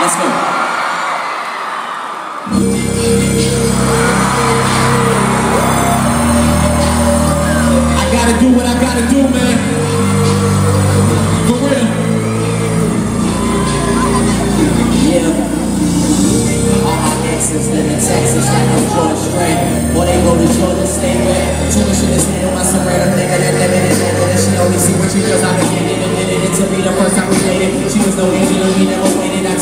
Let's go. I gotta do what I gotta do, man. For real. Yeah. All my exes live in Texas, like no George Strait. Or they go to Georgia State where tuition is handled by some random nigga that live in it. And she only see what she does. I've been getting admitted it to me the first time we dated. She was no angel and we never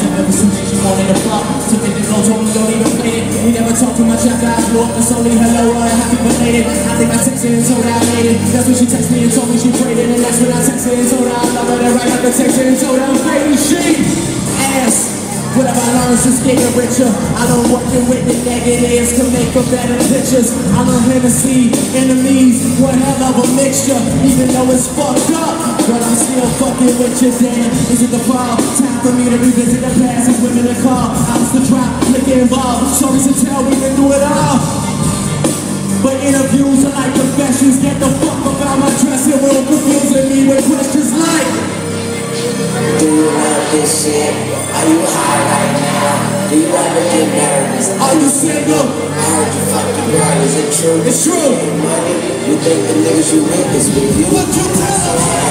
her pursuit and she wanted to fuck. Took it to go, told me don't even play it. We never talked too much after I blew up. It's only hello or happy belated. I think I texted and told her I made it. That's when she texted me and told me she prayed it. And that's when I texted and told her I love her. And right after texting and told her I'm crazy. She ass. What have I learned since getting richer? I don't working with the negatives to make a better pictures. I learned Hennessy, enemies, one hell of a mixture. Even though it's fucked up, but I'm still fucking with you, damn. Is it the fall? Time for me to revisit the past. Is women to call? House to drop, lick involved. Stories to tell, we can do it all. But interviews are like confessions. Get the Do you love this shit? Are you high right now? Do you ever get nervous? Are you single? I heard you fucking girl, is it true? It's true. Money? You think the niggas you with is with you? What you tell us?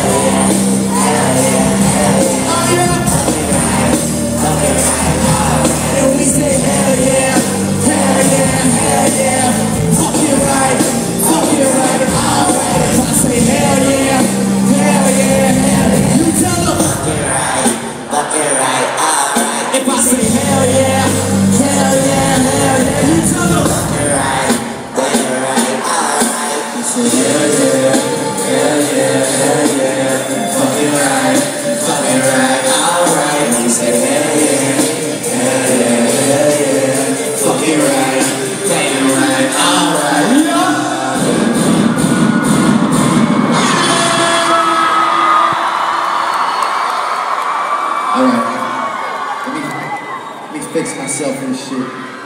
Alright. Let me, let me fix myself this shit.